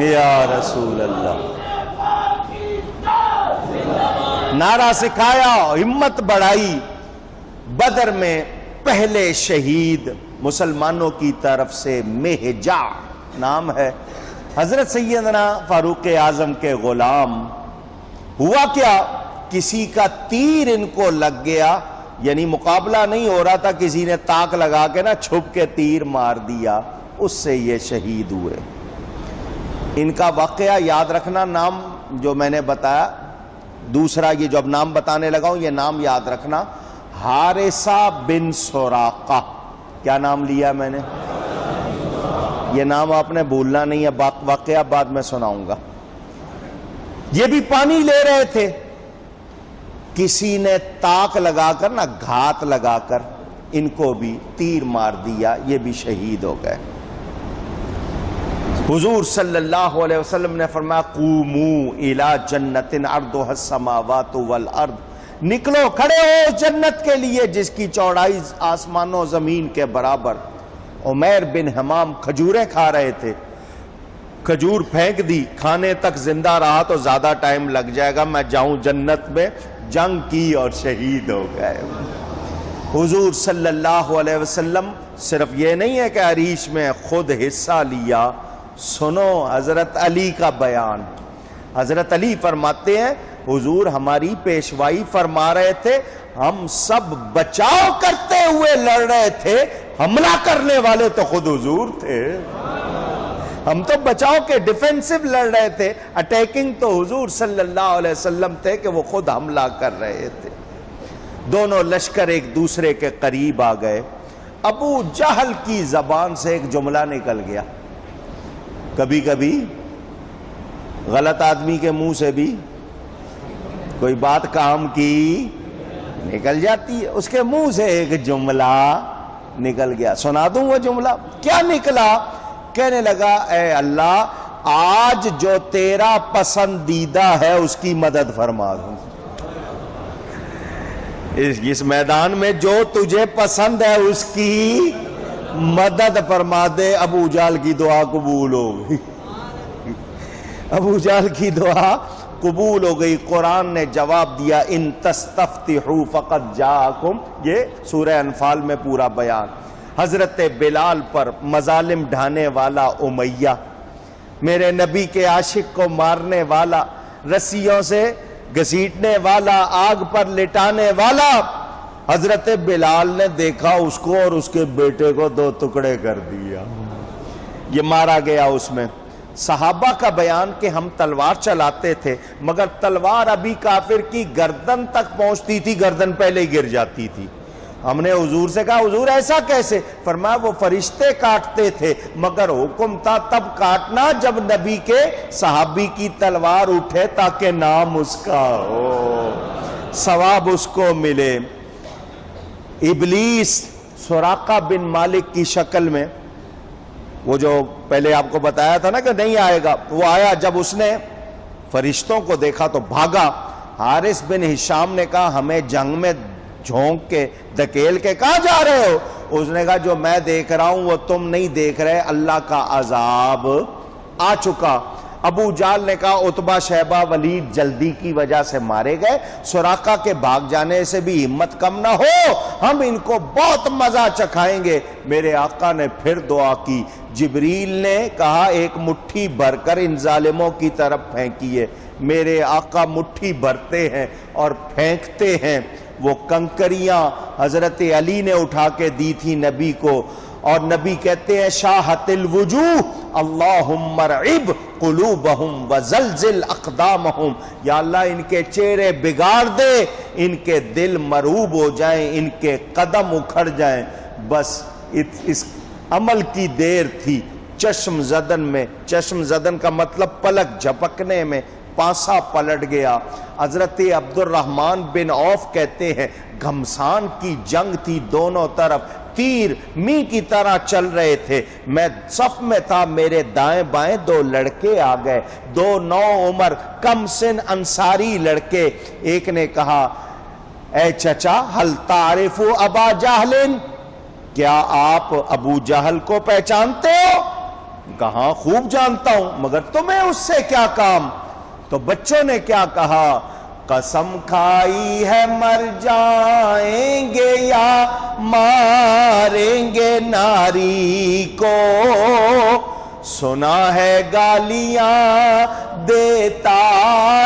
یا رسول اللہ۔ نعرہ سکھایا، ہمت بڑھائی۔ بدر میں پہلے شہید مسلمانوں کی طرف سے مہجا نام ہے۔ حضرت سیدنا فاروق اعظم کے غلام۔ ہوا کیا؟ کسی کا تیر ان کو لگ گیا یعنی مقابلہ نہیں ہو رہا تھا، کسی نے تاک لگا کے نا چھپ کے تیر مار دیا، اس سے یہ شہید ہوئے۔ ان کا واقعہ یاد رکھنا نام جو میں نے بتایا، دوسرا یہ جو اب نام بتانے لگا ہوں، یہ نام یاد رکھنا، حارثہ بن سوراقہ کیا نام لیا میں نے؟ یہ نام آپ نے بھولنا نہیں ہے واقعہ بعد میں سناؤں گا۔ یہ بھی پانی لے رہے تھے۔ کسی نے تاک لگا کر نا گھات لگا کر ان کو بھی تیر مار دیا، یہ بھی شہید ہو گئے۔ حضور صلی اللہ علیہ وسلم نے فرمایا، قومو الى جنت ارضها السماوات والارض۔ نکلو، کھڑے ہو جنت کے لیے، جس کی چوڑائی آسمان و زمین کے برابر۔ عمیر بن حمام کھجوریں کھا رہے تھے۔ کھجور پھینک دی، کھانے تک زندہ رہا تو زیادہ ٹائم لگ جائے گا۔ میں جاؤں جنت میں، جنگ کی اور شہید ہو گئے۔ حضور صلی اللہ علیہ وسلم صرف یہ نہیں ہے کہ عریش میں خود حصہ لیا۔ سنو، حضرت علی کا بیان۔ حضرت علی فرماتے ہیں، حضور ہماری پیشوائی فرما رہے تھے، ہم سب بچاؤ کرتے ہوئے لڑ رہے تھے، حملہ کرنے والے تو خود حضور تھے۔ ہم تو بچاؤ کے ڈیفینسو لڑ رہے تھے اٹیکنگ تو حضور صلی اللہ علیہ وسلم تھے کہ وہ خود حملہ کر رہے تھے۔ دونوں لشکر ایک دوسرے کے قریب آ گئے۔ ابو جہل کی زبان سے ایک جملہ نکل گیا۔ کبھی کبھی غلط آدمی کے منہ سے بھی کوئی بات کام کی نکل جاتی ہے۔ اس کے منہ سے ایک جملہ نکل گیا۔ سنا دوں وہ جملہ؟ کیا نکلا؟ کہنے لگا، اے اللہ، آج جو تیرا پسندیدہ ہے اس کی مدد فرما دوں۔ اس میدان میں جو تجھے پسند ہے اس کی مدد فرما دے، ابو جال کی دعا قبول ہو گئی۔ ابو جال کی دعا قبول ہو گئی۔ قرآن نے جواب دیا، ان تستفتحو فقط جاکم۔ یہ سورہ انفال میں پورا بیان۔ حضرت بلال پر مظالم ڈھانے والا امیہ، میرے نبی کے عاشق کو مارنے والا، رسیوں سے گسیٹنے والا، آگ پر لٹانے والا۔ حضرت بلال نے دیکھا اس کو اور اس کے بیٹے کو دو ٹکڑے کر دیا۔ یہ مارا گیا اس میں۔ صحابہ کا بیان کہ ہم تلوار چلاتے تھے، مگر تلوار ابھی کافر کی گردن تک پہنچتی تھی، گردن پہلے ہی گر جاتی تھی۔ ہم نے حضور سے کہا، حضور ایسا کیسے؟ فرمایا، وہ فرشتے کاٹتے تھے، مگر حکم تھا تب کاٹنا جب نبی کے صحابی کی تلوار اٹھے تاکہ نام اس کا ہو، ثواب اس کو ملے۔ ابلیس سوراقہ بن مالک کی شکل میں، وہ جو پہلے آپ کو بتایا تھا نا کہ نہیں آئے گا، وہ آیا جب اس نے فرشتوں کو دیکھا تو بھاگا۔ حارث بن ہشام نے کہا، ہمیں جنگ میں جھونک کے دکیل کے کہاں جا رہے ہو؟ اس نے کہا، جو میں دیکھ رہا ہوں وہ تم نہیں دیکھ رہے، اللہ کا عذاب آ چکا۔ ابو جال نے کہا اتبا شہبہ ولید جلدی کی وجہ سے مارے گئے سوراقہ کے بھاگ جانے سے بھی ہمت کم نہ ہو، ہم ان کو بہت مزہ چکھائیں گے۔ میرے آقا نے پھر دعا کی، جبریل نے کہا، ایک مٹھی بھر کر ان ظالموں کی طرف پھینکیے میرے آقا مٹھی بھرتے ہیں اور پھینکتے ہیں۔ وہ کنکریاں حضرت علی نے اٹھا کے دی تھی نبی کو۔ اور نبی کہتے ہیں، شاہت الوجوہ، اللہم مرعب قلوبہم وزلزل اقدامہم۔ یا اللہ، ان کے چہرے بگاڑ دے، ان کے دل مروب ہو جائیں، ان کے قدم اکھڑ جائیں۔ بس اس عمل کی دیر تھی۔ چشم زدن میں، چشم زدن کا مطلب پلک جھپکنے میں پاسا پلٹ گیا۔ حضرت عبد الرحمن بن عوف کہتے ہیں، گھمسان کی جنگ تھی دونوں طرف۔ تیر می کی طرح چل رہے تھے۔ میں صف میں تھا، میرے دائیں بائیں دو لڑکے آ گئے۔ دو نو عمر، کم سن انصاری لڑکے۔ ایک نے کہا، اے چچا حل تعریف ابا جہلن کیا آپ ابو جہل کو پہچانتے ہو؟ کہاں خوب جانتا ہوں، مگر تمہیں اس سے کیا کام؟ تو بچوں نے کیا کہا قسم کھائی ہے، مر جائیں گے یا ماریں گے ناری کو؟ سنا ہے گالیاں دیتا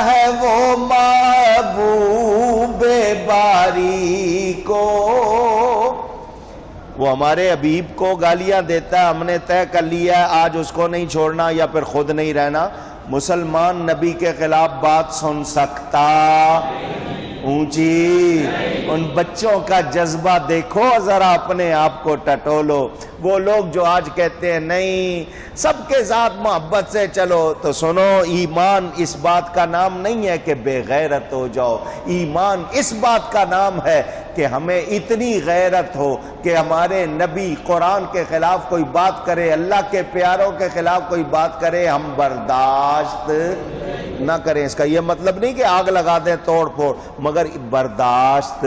ہے وہ محبوب باری کو۔ وہ ہمارے حبیب کو گالیاں دیتا ہے، ہم نے طے کر لیا ہے، آج اس کو نہیں چھوڑنا یا پھر خود نہیں رہنا۔ مسلمان نبی کے خلاف بات سن سکتا۔ اونچی۔ ان بچوں کا جذبہ دیکھو، ذرا اپنے آپ کو ٹٹولو۔ وہ لوگ جو آج کہتے ہیں، نہیں، سب کے ساتھ محبت سے چلو۔ تو سنو، ایمان اس بات کا نام نہیں ہے کہ بے غیرت ہو جاؤ۔ ایمان اس بات کا نام ہے کہ ہمیں اتنی غیرت ہو کہ ہمارے نبی قرآن کے خلاف کوئی بات کرے، اللہ کے پیاروں کے خلاف کوئی بات کرے، ہم برداشت نہ کریں۔ اس کا یہ مطلب نہیں کہ آگ لگا دیں توڑ پھوڑ، مگر برداشت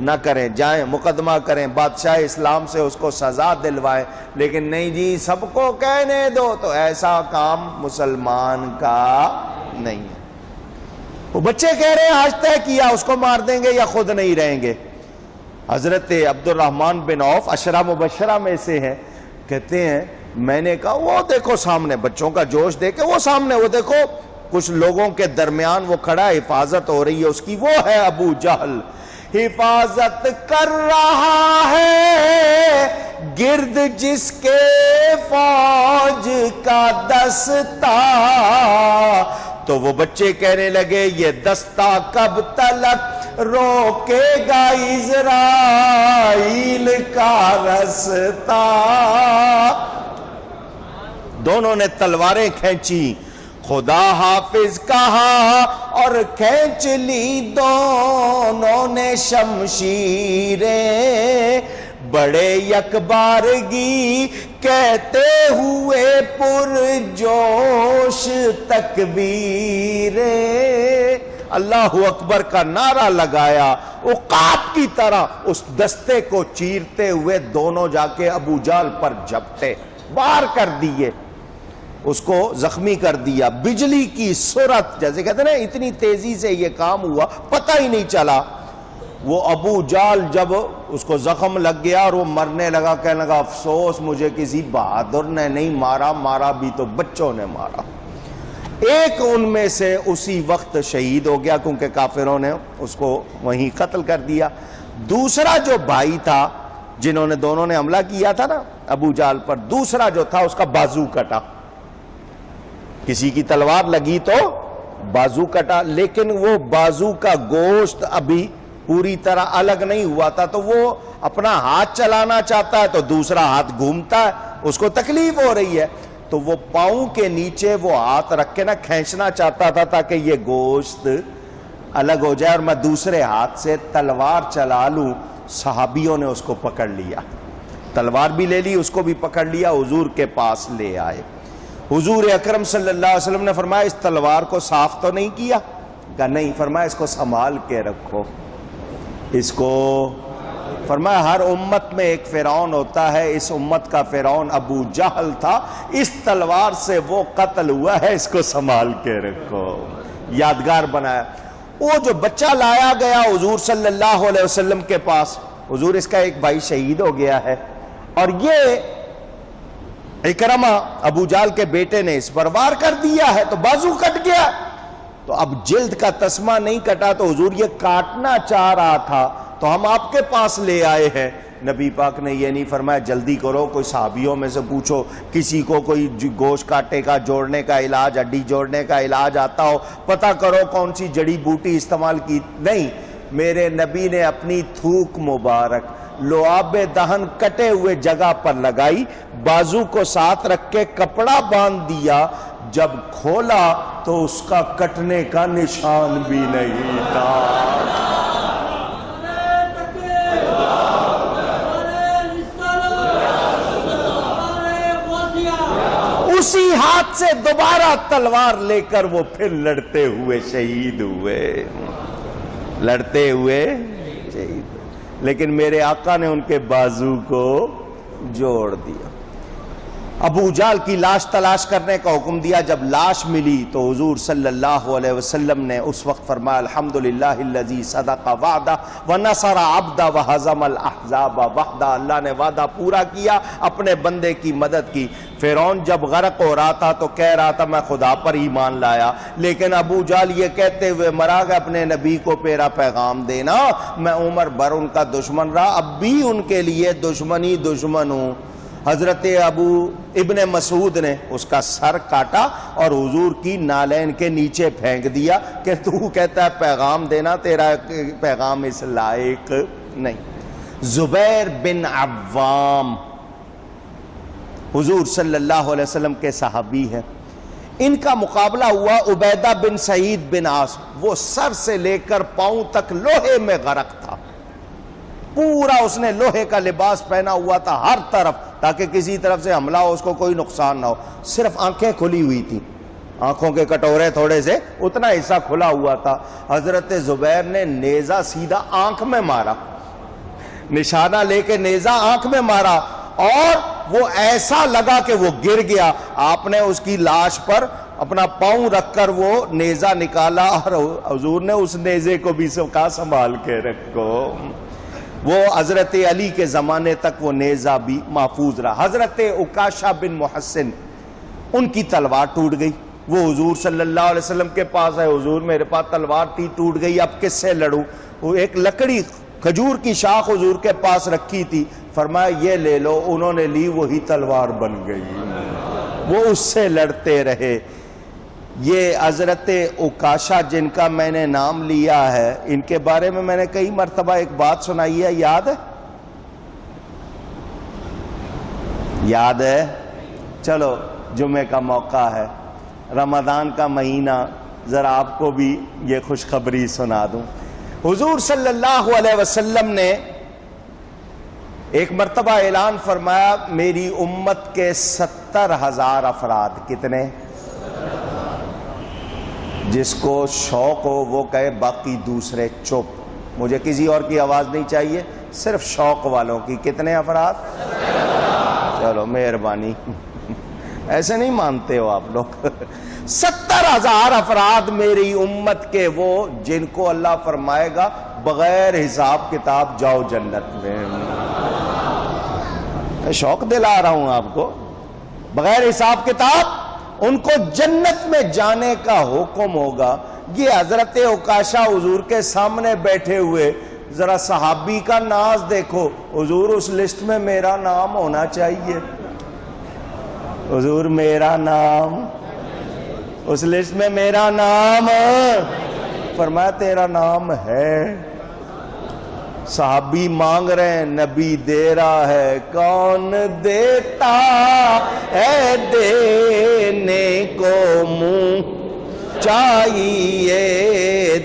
نہ کریں۔ جائیں، مقدمہ کریں، بادشاہ اسلام سے اس کو سزا دلوائیں۔ لیکن نہیں جی سب کو کہنے دو۔ تو ایسا کام مسلمان کا نہیں ہے۔ وہ بچے کہہ رہے ہیں، آج طے کیا، اس کو مار دیں گے یا خود نہیں رہیں گے؟ حضرت عبد الرحمن بن عوف اشرا مبشرہ میں سے ہے کہتے ہیں، میں نے کہا، وہ دیکھو سامنے، بچوں کا جوش دیکھے وہ سامنے، وہ دیکھو کچھ لوگوں کے درمیان وہ کھڑا حفاظت ہو رہی ہے، اس کی وہ ہے ابو جہل۔ حفاظت کر رہا ہے گرد جس کے فوج کا دستا تو وہ بچے کہنے لگے، یہ دستہ کب تلک روکے گا اسرائیل کا رستا دونوں نے تلواریں کھینچی۔ خدا حافظ کہا اور کھینچ لی دونوں نے شمشیریں۔ بڑے یکبارگی کہتے ہوئے پر جوش تکبیریں۔ اللہ اکبر کا نعرہ لگایا اقاب کی طرح اس دستے کو چیرتے ہوئے دونوں جا کے ابو جال پر جھپتے بار کر دیے۔ اس کو زخمی کر دیا۔ بجلی کی صورت جیسے کہتے ہیں نا، اتنی تیزی سے یہ کام ہوا، پتہ ہی نہیں چلا۔ وہ ابو جال جب اس کو زخم لگ گیا اور وہ مرنے لگا، کہنے لگا، افسوس، مجھے کسی بہادر نے نہیں مارا مارا بھی تو بچوں نے مارا۔ ایک ان میں سے اسی وقت شہید ہو گیا، کیونکہ کافروں نے اس کو وہیں قتل کر دیا۔ دوسرا جو بھائی تھا، جنہوں نے دونوں نے حملہ کیا تھا نا، ابو جال پر، دوسرا جو تھا، اس کا بازو کٹا۔ کسی کی تلوار لگی تو بازو کٹا، لیکن وہ بازو کا گوشت ابھی پوری طرح الگ نہیں ہوا تھا، تو وہ اپنا ہاتھ چلانا چاہتا ہے تو دوسرا ہاتھ گھومتا ہے، اس کو تکلیف ہو رہی ہے۔ تو وہ پاؤں کے نیچے وہ ہاتھ رکھ کے نا کھینچنا چاہتا تھا تاکہ یہ گوشت الگ ہو جائے اور میں دوسرے ہاتھ سے تلوار چلا لوں۔ صحابیوں نے اس کو پکڑ لیا۔ تلوار بھی لے لی، اس کو بھی پکڑ لیا، حضور کے پاس لے آئے۔ حضور اکرم صلی اللہ علیہ وسلم نے فرمایا، اس تلوار کو صاف تو نہیں کیا؟ کہا، نہیں، فرمایا، اس کو سنبھال کے رکھو۔ اس کو فرمایا، ہر امت میں ایک فیرون ہوتا ہے۔ اس امت کا فیرون ابو جہل تھا۔ اس تلوار سے وہ قتل ہوا ہے، اس کو سنبھال کے رکھو۔ یادگار بنایا۔ وہ جو بچہ لایا گیا حضور صلی اللہ علیہ وسلم کے پاس، حضور، اس کا ایک بھائی شہید ہو گیا ہے۔ اور یہ اکرما ابو جال کے بیٹے نے اس پر وار کر دیا ہے تو بازو کٹ گیا۔ تو اب جلد کا تسمہ نہیں کٹا تو حضور یہ کاٹنا چاہ رہا تھا۔ تو ہم آپ کے پاس لے آئے ہیں۔ نبی پاک نے یہ نہیں فرمایا جلدی کرو، کوئی صحابیوں میں سے پوچھو، کسی کو کوئی گوشت کاٹے کا، جوڑنے کا علاج، اڈی جوڑنے کا علاج آتا ہو، پتہ کرو کون سی جڑی بوٹی استعمال کی۔ نہیں میرے نبی نے اپنی تھوک مبارک لواب دہن کٹے ہوئے جگہ پر لگائی، بازو کو ساتھ رکھ کے کپڑا باندھ دیا۔ جب کھولا تو اس کا کٹنے کا نشان بھی نہیں تھا۔ اسی ہاتھ سے دوبارہ تلوار لے کر وہ پھر لڑتے ہوئے شہید ہوئے۔ لڑتے ہوئے جی، لیکن میرے آقا نے ان کے بازو کو جوڑ دیا۔ ابو جال کی لاش تلاش کرنے کا حکم دیا۔ جب لاش ملی تو حضور صلی اللہ علیہ وسلم نے اس وقت فرمایا، الحمدللہ اللذی صدق وعدہ ونصر عبدہ وحزم الاحزاب وحدہ۔ اللہ نے وعدہ پورا کیا، اپنے بندے کی مدد کی۔ فیرون جب غرق ہو رہا تھا تو کہہ رہا تھا، میں خدا پر ایمان لایا۔ لیکن ابو جال یہ کہتے ہوئے مرا کہ اپنے نبی کو پیرا پیغام دینا۔ میں عمر بھر ان کا دشمن رہا، اب بھی ان کے لیے دشمنی دشمن ہوں۔ حضرت ابو ابن مسعود نے اس کا سر کاٹا اور حضور کی نالین کے نیچے پھینک دیا کہ تو کہتا ہے پیغام دینا، تیرا پیغام اس لائق نہیں۔ زبیر بن عوام، حضور صلی اللہ علیہ وسلم کے صحابی ہیں۔ ان کا مقابلہ ہوا عبیدہ بن سعید بن آس وہ سر سے لے کر پاؤں تک لوہے میں غرق تھا۔ پورا اس نے لوہے کا لباس پہنا ہوا تھا ہر طرف۔ تاکہ کسی طرف سے حملہ ہو، اس کو کوئی نقصان نہ ہو۔ صرف آنکھیں کھلی ہوئی تھی آنکھوں کے کٹورے تھوڑے سے اتنا حصہ کھلا ہوا تھا۔ حضرت زبیر نے نیزہ سیدھا آنکھ میں مارا۔ نشانہ لے کے نیزہ آنکھ میں مارا اور وہ ایسا لگا کہ وہ گر گیا۔ آپ نے اس کی لاش پر اپنا پاؤں رکھ کر وہ نیزہ نکالا اور حضور نے اس نیزے کو بھی کہا سنبھال کے رکھو۔ وہ حضرت علی کے زمانے تک وہ نیزہ بھی محفوظ رہا۔ حضرت اکاشا بن محسن، ان کی تلوار ٹوٹ گئی۔ وہ حضور صلی اللہ علیہ وسلم کے پاس ہے حضور میرے پاس تلوار تھی، ٹوٹ گئی۔ اب کس سے لڑوں؟ وہ ایک لکڑی کھجور کی شاخ حضور کے پاس رکھی تھی۔ فرمایا، یہ لے لو، انہوں نے لی، وہی تلوار بن گئی۔ وہ اس سے لڑتے رہے۔ یہ حضرت اکاشا جن کا میں نے نام لیا ہے، ان کے بارے میں میں نے کئی مرتبہ ایک بات سنائی ہے، یاد؟ ہے یاد ہے؟ چلو جمعے کا موقع ہے، رمضان کا مہینہ، ذرا آپ کو بھی یہ خوشخبری سنا دوں۔ حضور صلی اللہ علیہ وسلم نے ایک مرتبہ اعلان فرمایا، میری امت کے ستر ہزار افراد، کتنے؟ جس کو شوق ہو وہ کہے، باقی دوسرے چپ۔ مجھے کسی اور کی آواز نہیں چاہیے، صرف شوق والوں کی۔ کتنے افراد؟ چلو، مہربانی۔ ایسے نہیں مانتے ہو آپ لوگ۔ ستر ہزار افراد میری امت کے وہ، جن کو اللہ فرمائے گا، بغیر حساب کتاب جاؤ جنت میں۔ شوق دلا رہا ہوں آپ کو۔ بغیر حساب کتاب ان کو جنت میں جانے کا حکم ہوگا۔ یہ حضرت اکاشا حضور کے سامنے بیٹھے ہوئے، ذرا صحابی کا ناز دیکھو۔ حضور اس لسٹ میں میرا نام ہونا چاہیے۔ حضور میرا نام۔ اس لسٹ میں میرا نام۔ فرمایا تیرا نام ہے۔ صحابی مانگ رہے ہیں، نبی دے رہا ہے۔ کون دیتا ہے دینے کو منہ چاہیے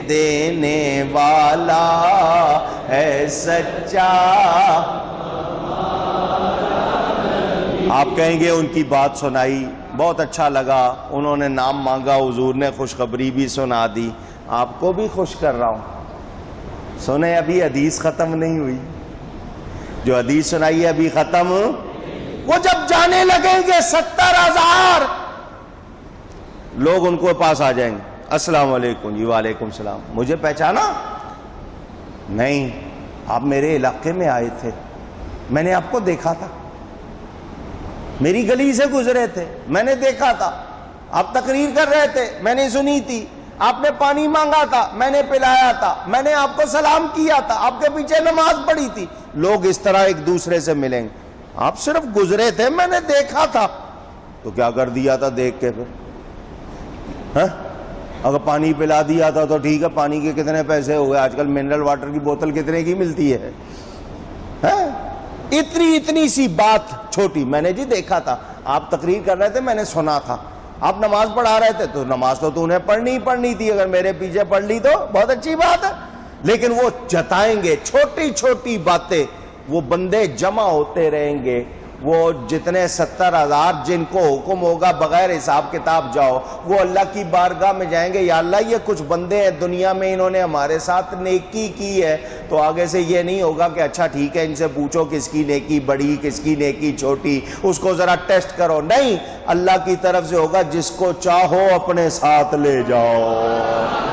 دینے والا ہے سچا۔ آپ کہیں گے ان کی بات سنائی، بہت اچھا لگا۔ انہوں نے نام مانگا، حضور نے خوشخبری بھی سنا دی۔ آپ کو بھی خوش کر رہا ہوں۔ سنیں، ابھی حدیث ختم نہیں ہوئی۔ جو حدیث سنائی ابھی ختم۔ وہ جب جانے لگیں گے ستر ہزار لوگ ان کو پاس آ جائیں گے۔ السلام علیکم جی وعلیکم السلام۔ مجھے پہچانا؟ نہیں، آپ میرے علاقے میں آئے تھے۔ میں نے آپ کو دیکھا تھا۔ میری گلی سے گزرے تھے۔ میں نے دیکھا تھا۔ آپ تقریر کر رہے تھے۔ میں نے سنی تھی۔ آپ نے پانی مانگا تھا۔ میں نے پلایا تھا۔ میں نے آپ کو سلام کیا تھا۔ آپ کے پیچھے نماز پڑھی تھی۔ لوگ اس طرح ایک دوسرے سے ملیں گے۔ آپ صرف گزرے تھے، میں نے دیکھا تھا۔ تو کیا کر دیا تھا دیکھ کے پھر؟ ہاں؟ اگر پانی پلا دیا تھا تو ٹھیک ہے، پانی کے کتنے پیسے ہو گئے؟ آج کل منرل واٹر کی بوتل کتنے کی ملتی ہے؟ ہاں؟ اتنی اتنی سی بات چھوٹی، میں نے جی دیکھا تھا۔ آپ تقریر کر رہے تھے، میں نے سنا تھا۔ آپ نماز پڑھا رہے تھے، تو نماز تو تو انہیں پڑھنی ہی پڑھنی تھی۔ اگر میرے پیچھے پڑھ لی تو بہت اچھی بات ہے۔ لیکن وہ جتائیں گے، چھوٹی چھوٹی باتیں، وہ بندے جمع ہوتے رہیں گے۔ وہ جتنے ستر ہزار جن کو حکم ہوگا بغیر حساب کتاب جاؤ، وہ اللہ کی بارگاہ میں جائیں گے، یا اللہ یہ کچھ بندے ہیں دنیا میں انہوں نے ہمارے ساتھ نیکی کی ہے؟ تو آگے سے یہ نہیں ہوگا کہ اچھا ٹھیک ہے، ان سے پوچھو کس کی نیکی بڑی، کس کی نیکی چھوٹی، اس کو ذرا ٹیسٹ کرو۔ نہیں، اللہ کی طرف سے ہوگا جس کو چاہو اپنے ساتھ لے جاؤ۔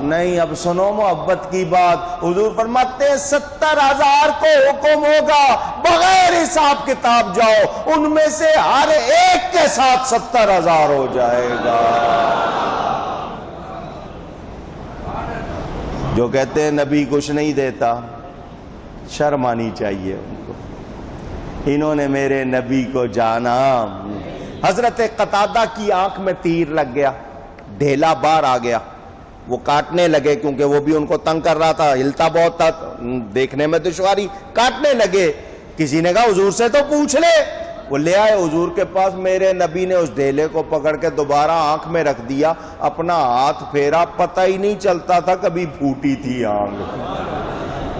نہیں، اب سنو محبت کی بات۔ حضور فرماتے ہیں، ستر ہزار کو حکم ہوگا، بغیر حساب کتاب جاؤ، ان میں سے ہر ایک کے ساتھ ستر ہزار ہو جائے گا۔ جو کہتے ہیں، نبی کچھ نہیں دیتا، شرم آنی چاہیے ان کو۔ انہوں نے میرے نبی کو جانا۔ حضرت قطادہ کی آنکھ میں تیر لگ گیا، ڈھیلا بار آ گیا۔ وہ کاٹنے لگے کیونکہ وہ بھی ان کو تنگ کر رہا تھا، ہلتا بہت تھا، دیکھنے میں دشواری، کاٹنے لگے۔ کسی نے کہا حضور سے تو پوچھ لے۔ وہ لے آئے حضور کے پاس، میرے نبی نے اس ڈھیلے کو پکڑ کے دوبارہ آنکھ میں رکھ دیا، اپنا ہاتھ پھیرا، پتہ ہی نہیں چلتا تھا کبھی پھوٹی تھی آنکھ۔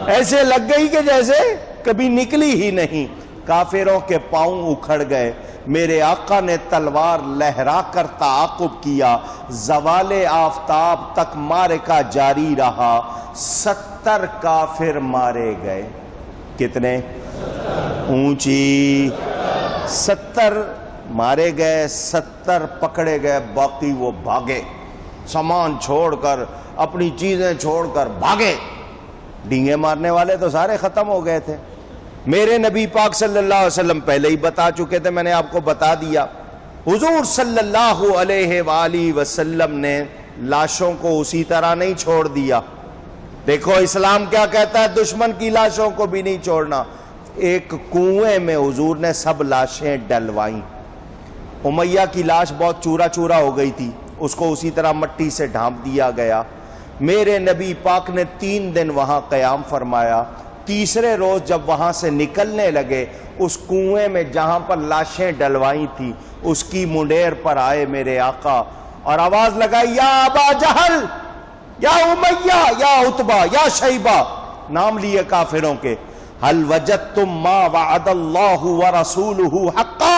ایسے لگ گئی کہ جیسے کبھی نکلی ہی نہیں۔ کافروں کے پاؤں اکھڑ گئے۔ میرے آقا نے تلوار لہرا کر تعاقب کیا۔ زوال آفتاب تک مارے کا جاری رہا۔ ستر کافر مارے گئے۔ کتنے؟ اونچی۔ ستر مارے گئے، ستر پکڑے گئے، باقی وہ بھاگے۔ سامان چھوڑ کر، اپنی چیزیں چھوڑ کر بھاگے۔ ڈینگے مارنے والے تو سارے ختم ہو گئے تھے۔ میرے نبی پاک صلی اللہ علیہ وسلم پہلے ہی بتا چکے تھے، میں نے آپ کو بتا دیا۔ حضور صلی اللہ علیہ وآلہ وسلم نے لاشوں کو اسی طرح نہیں چھوڑ دیا۔ دیکھو، اسلام کیا کہتا ہے؟ دشمن کی لاشوں کو بھی نہیں چھوڑنا۔ ایک کنویں میں حضور نے سب لاشیں ڈلوائیں۔ امیہ کی لاش بہت چورا چورا ہو گئی تھی۔ اس کو اسی طرح مٹی سے ڈھانپ دیا گیا۔ میرے نبی پاک نے تین دن وہاں قیام فرمایا۔ تیسرے روز جب وہاں سے نکلنے لگے، اس کنویں میں جہاں پر لاشیں ڈلوائی تھی اس کی منڈیر پر آئے میرے آقا اور آواز لگائی، یا ابا جہل، یا امیہ، یا اتبا یا شیبہ، نام لیے کافروں کے حل وجدتم ما وعد اللہ ورسولہ حقا؟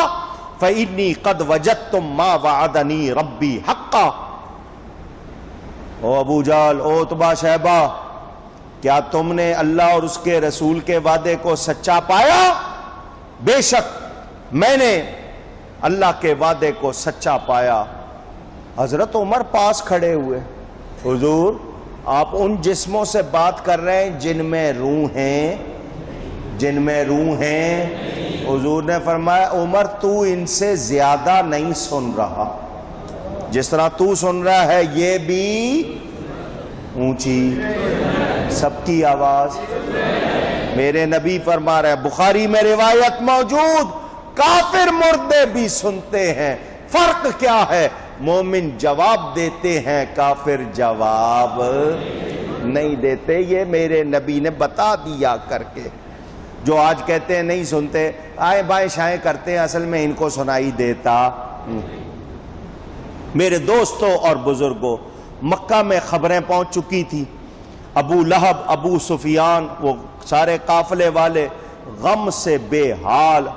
فإنی قد وجدتم ما وعدنی ربی حقا۔ او ابو جال او اتبا شیبہ کیا تم نے اللہ اور اس کے رسول کے وعدے کو سچا پایا؟ بے شک میں نے اللہ کے وعدے کو سچا پایا۔ حضرت عمر پاس کھڑے ہوئے۔ حضور، آپ ان جسموں سے بات کر رہے ہیں جن میں روح ہیں۔ جن میں روح ہیں۔ حضور نے فرمایا، عمر، تو ان سے زیادہ نہیں سن رہا۔ جس طرح تو سن رہا ہے، یہ بھی اونچی۔ سب کی آواز۔ میرے نبی فرما رہے بخاری میں روایت موجود، کافر مردے بھی سنتے ہیں۔ فرق کیا ہے؟ مومن جواب دیتے ہیں، کافر جواب نہیں دیتے۔ یہ میرے نبی نے بتا دیا کر کے۔ جو آج کہتے ہیں، نہیں سنتے۔ آئے بائیں شائیں کرتے ہیں، اصل میں ان کو سنائی دیتا میرے دوستوں اور بزرگوں، مکہ میں خبریں پہنچ چکی تھی ابو لہب، ابو سفیان، وہ سارے قافلے والے غم سے بے حال۔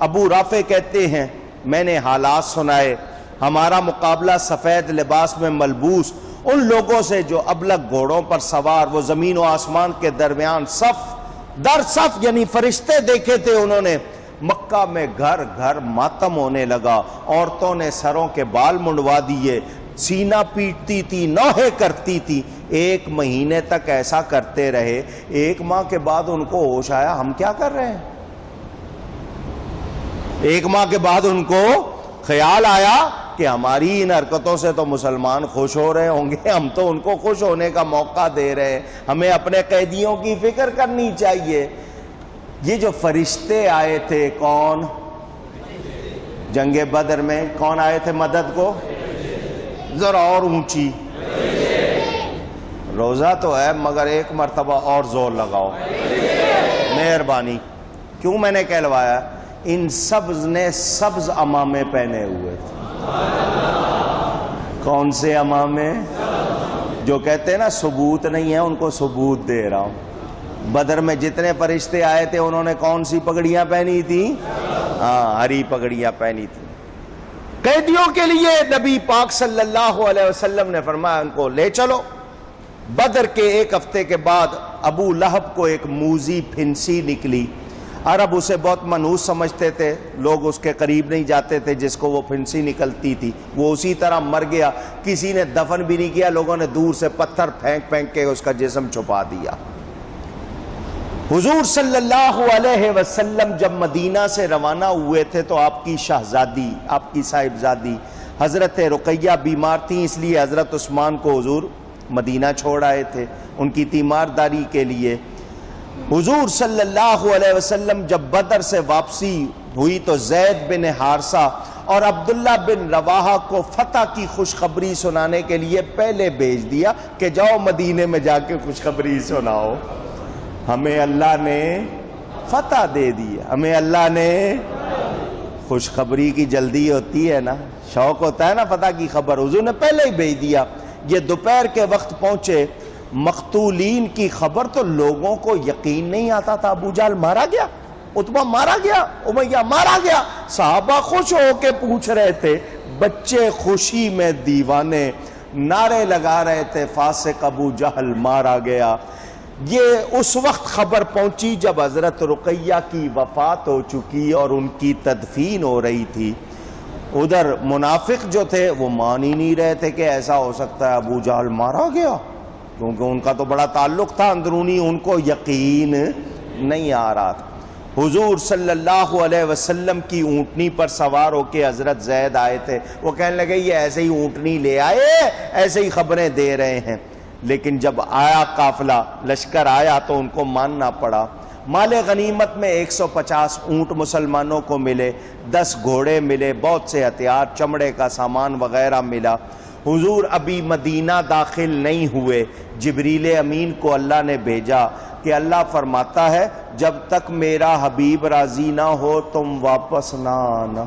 ابو رافع کہتے ہیں، میں نے حالات سنائے، ہمارا مقابلہ سفید لباس میں ملبوس۔ ان لوگوں سے جو ابلک گھوڑوں پر سوار، وہ زمین و آسمان کے درمیان صف، در صف یعنی فرشتے دیکھے تھے، انہوں نے مکہ میں گھر گھر ماتم ہونے لگا۔ عورتوں نے سروں کے بال منڈوا دیے۔ سینہ پیٹتی تھی نوحے کرتی تھی۔ ایک مہینے تک ایسا کرتے رہے، ایک ماہ کے بعد ان کو ہوش آیا، ہم کیا کر رہے ہیں؟ ایک ماہ کے بعد ان کو خیال آیا کہ ہماری ان حرکتوں سے تو مسلمان خوش ہو رہے ہوں گے، ہم تو ان کو خوش ہونے کا موقع دے رہے ہیں۔ ہمیں اپنے قیدیوں کی فکر کرنی چاہیے۔ یہ جو فرشتے آئے تھے، کون؟ جنگ بدر میں کون آئے تھے مدد کو؟ ذرا اور اونچی۔ روزہ تو ہے، مگر ایک مرتبہ اور زور لگاؤ۔ مہربانی۔ کیوں میں نے کہلوایا؟ ان سبز نے سبز امامے پہنے ہوئے۔ تھے کون سے امامے؟ جو کہتے ہیں نا، ثبوت نہیں ہے، ان کو ثبوت دے رہا ہوں۔ بدر میں جتنے فرشتے آئے تھے، انہوں نے کون سی پگڑیاں پہنی تھی ہاں ہری پگڑیاں پہنی تھی قیدیوں کے لیے نبی پاک صلی اللہ علیہ وسلم نے فرمایا ان کو لے چلو۔ بدر کے ایک ہفتے کے بعد ابو لہب کو ایک موزی پھنسی نکلی۔ عرب اسے بہت منحوس سمجھتے تھے۔ لوگ اس کے قریب نہیں جاتے تھے جس کو وہ پھنسی نکلتی تھی۔ وہ اسی طرح مر گیا۔ کسی نے دفن بھی نہیں کیا۔ لوگوں نے دور سے پتھر پھینک پھینک کے اس کا جسم چھپا دیا۔ حضور صلی اللہ علیہ وسلم جب مدینہ سے روانہ ہوئے تھے تو آپ کی شہزادی، آپ کی صاحبزادی حضرت رقیہ بیمار تھیں، اس لیے حضرت عثمان کو حضور مدینہ چھوڑ آئے تھے، ان کی تیمارداری کے لیے۔ حضور صلی اللہ علیہ وسلم جب بدر سے واپسی ہوئی تو زید بن حارثہ اور عبداللہ بن رواحہ کو فتح کی خوشخبری سنانے کے لیے پہلے بھیج دیا کہ جاؤ مدینے میں جا کے خوشخبری سناؤ۔ ہمیں اللہ نے فتح دے دی ہمیں اللہ نے خوشخبری کی جلدی ہوتی ہے نا۔ شوق ہوتا ہے نا فتح کی خبر۔ حضور نے پہلے ہی بھیج دیا۔ یہ دوپہر کے وقت پہنچے۔ مقتولین کی خبر تو لوگوں کو یقین نہیں آتا تھا۔ ابو جال مارا گیا۔ اتبا مارا گیا۔ امیہ مارا گیا۔ صحابہ خوش ہو کے پوچھ رہے تھے۔ بچے خوشی میں دیوانے نعرے لگا رہے تھے۔ فاسق ابو جہل مارا گیا۔ یہ اس وقت خبر پہنچی جب حضرت رقیہ کی وفات ہو چکی اور ان کی تدفین ہو رہی تھی۔ ادھر منافق جو تھے وہ مان ہی نہیں رہے تھے کہ ایسا ہو سکتا ہے ابو جہل مارا گیا۔ کیونکہ ان کا تو بڑا تعلق تھا، اندرونی ان کو یقین نہیں آ رہا تھا۔ حضور صلی اللہ علیہ وسلم کی اونٹنی پر سوار ہو کے حضرت زید آئے تھے۔ وہ کہنے لگے، یہ ایسے ہی اونٹنی لے آئے، ایسے ہی خبریں دے رہے ہیں۔ لیکن جب آیا قافلہ، لشکر آیا تو ان کو ماننا پڑا۔ مال غنیمت میں ایک سو پچاس اونٹ مسلمانوں کو ملے، دس گھوڑے ملے، بہت سے ہتھیار، چمڑے کا سامان وغیرہ ملا۔ حضور ابھی مدینہ داخل نہیں ہوئے۔ جبریل امین کو اللہ نے بھیجا کہ اللہ فرماتا ہے، جب تک میرا حبیب راضی نہ ہو، تم واپس نہ آنا۔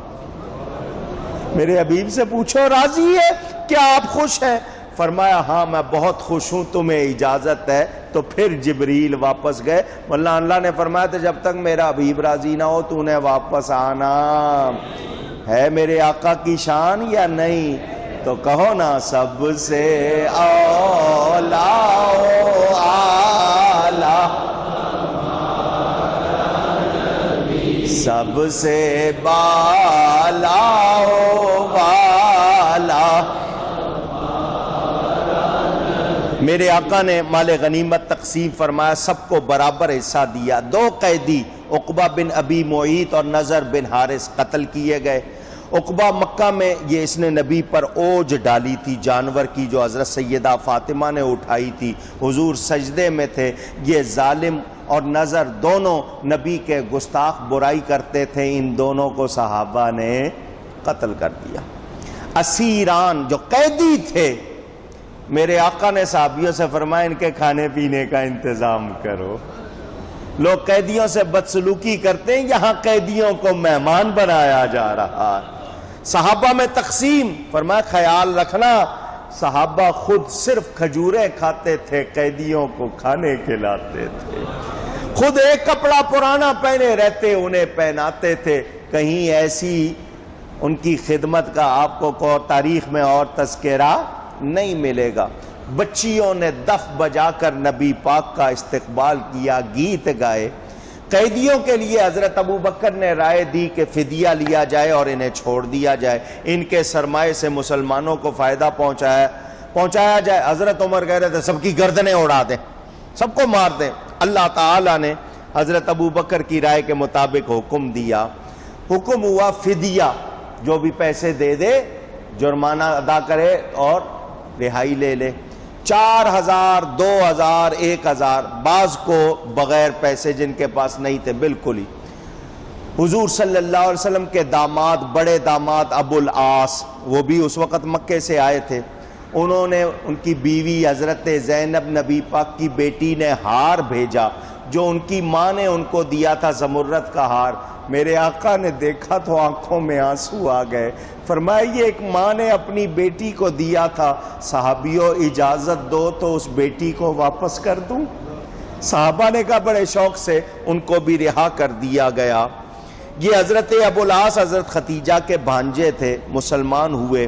میرے حبیب سے پوچھو، راضی ہے؟ کیا آپ خوش ہیں؟ فرمایا ہاں میں بہت خوش ہوں، تمہیں اجازت ہے۔ تو پھر جبریل واپس گئے۔ اللہ اللہ نے فرمایا تھا، جب تک میرا حبیب راضی نہ ہو، تو نے واپس آنا۔ ہے میرے آقا کی شان یا نہیں؟ تو کہو نا، سب سے اولا آلہ۔ سب سے بالا بالا میرے آقا نے مال غنیمت تقسیم فرمایا، سب کو برابر حصہ دیا۔ دو قیدی، عقبہ بن ابی معیت اور نظر بن حارث قتل کیے گئے۔ عقبہ مکہ میں یہ اس نے نبی پر اوج ڈالی تھی، جانور کی جو حضرت سیدہ فاطمہ نے اٹھائی تھی۔ حضور سجدے میں تھے۔ یہ ظالم اور نظر دونوں نبی کے گستاخ برائی کرتے تھے۔ ان دونوں کو صحابہ نے قتل کر دیا۔ اسیران جو قیدی تھے میرے آقا نے صحابیوں سے فرمایا، ان کے کھانے پینے کا انتظام کرو۔ لوگ قیدیوں سے بدسلوکی کرتے ہیں، یہاں قیدیوں کو مہمان بنایا جا رہا۔ ہے صحابہ میں تقسیم، فرمایا، خیال رکھنا۔ صحابہ خود صرف کھجوریں کھاتے تھے، قیدیوں کو کھانے کھلاتے تھے۔ خود ایک کپڑا پرانا پہنے رہتے، انہیں پہناتے تھے۔ کہیں ایسی ان کی خدمت کا آپ کو تاریخ میں اور تذکرہ نہیں ملے گا۔ بچیوں نے دف بجا کر نبی پاک کا استقبال کیا، گیت گائے۔ قیدیوں کے لیے حضرت ابو بکر نے رائے دی کہ فدیہ لیا جائے اور انہیں چھوڑ دیا جائے۔ ان کے سرمائے سے مسلمانوں کو فائدہ پہنچایا پہنچایا جائے۔ حضرت عمر کہہ رہے تھے، سب کی گردنیں اڑا دیں، سب کو مار دیں۔ اللہ تعالی نے حضرت ابو بکر کی رائے کے مطابق حکم دیا۔ حکم ہوا فدیہ، جو بھی پیسے دے دے، جرمانہ ادا کرے اور رہائی لے لے۔ چار ہزار، دو ہزار، ایک ہزار، بعض کو بغیر پیسے جن کے پاس نہیں تھے، بالکل ہی۔ حضور صلی اللہ علیہ وسلم کے داماد، بڑے داماد ابو العاص وہ بھی اس وقت مکے سے آئے تھے۔ انہوں نے ان کی بیوی حضرت زینب نبی پاک کی بیٹی نے ہار بھیجا، جو ان کی ماں نے ان کو دیا تھا زمرت کا ہار۔ میرے آقا نے دیکھا تو آنکھوں میں آنسو آ گئے۔ فرمایا یہ ایک ماں نے اپنی بیٹی کو دیا تھا۔ صحابیوں، اجازت دو تو اس بیٹی کو واپس کر دوں۔ صحابہ نے کہا، بڑے شوق سے ان کو بھی رہا کر دیا گیا۔ یہ حضرت ابو العاص، حضرت ختیجہ کے بھانجے تھے، مسلمان ہوئے۔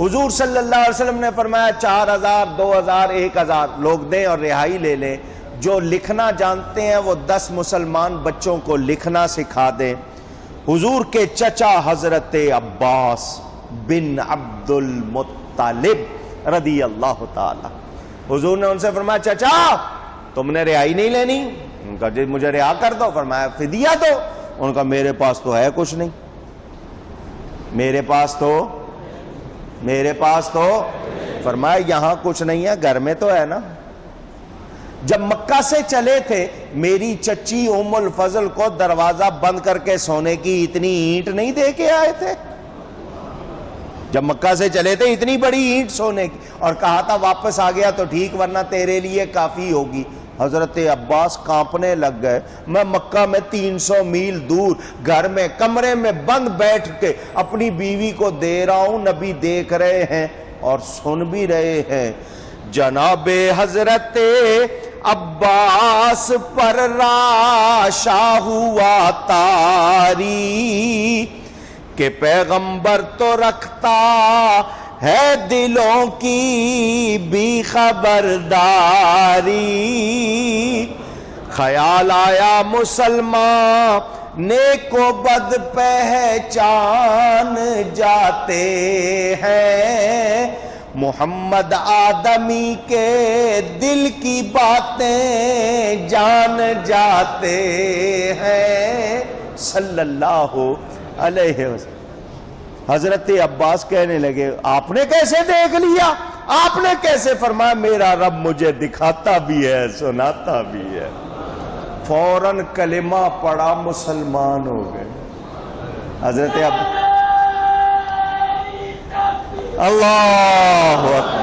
حضور صلی اللہ علیہ وسلم نے فرمایا چار ہزار، دو ہزار، ایک ہزار لوگ دیں اور رہائی لے لیں۔ جو لکھنا جانتے ہیں وہ دس مسلمان بچوں کو لکھنا سکھا دیں۔ حضور کے چچا حضرت عباس بن عبد المطلب رضی اللہ تعالی۔ حضور نے ان سے فرمایا، چچا، تم نے رہائی نہیں لینی؟ ان کا جی مجھے رہا کر دو۔ فرمایا، فدیہ دو۔ ان کا، میرے پاس تو ہے کچھ نہیں۔ میرے پاس تو میرے پاس تو فرمایا یہاں کچھ نہیں ہے، گھر میں تو ہے نا۔ جب مکہ سے چلے تھے، میری چچی ام الفضل کو دروازہ بند کر کے سونے کی اتنی اینٹ نہیں دے کے آئے تھے۔ جب مکہ سے چلے تھے، اتنی بڑی اینٹ سونے کی۔ اور کہا تھا واپس آ گیا تو ٹھیک، ورنہ تیرے لیے کافی ہوگی۔ حضرت عباس کانپنے لگ گئے۔ میں مکہ میں تین سو میل دور گھر میں کمرے میں بند بیٹھ کے اپنی بیوی کو دے رہا ہوں، نبی دیکھ رہے ہیں اور سن بھی رہے ہیں۔ جناب حضرت عباس پر راشا ہوا تاری کہ پیغمبر تو رکھتا ہے دلوں کی بھی خبرداری۔ خیال آیا مسلمان، نیک و بد پہچان جاتے ہیں۔ محمد آدمی کے دل کی باتیں جان جاتے ہیں۔ صلی اللہ علیہ وسلم۔ حضرت عباس کہنے لگے، آپ نے کیسے دیکھ لیا؟ آپ نے کیسے فرمایا، میرا رب مجھے دکھاتا بھی ہے، سناتا بھی ہے۔ فوراً کلمہ پڑا مسلمان ہو گئے۔ حضرت اب اللہ! اکبر